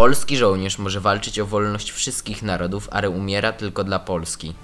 Polski żołnierz może walczyć o wolność wszystkich narodów, ale umiera tylko dla Polski.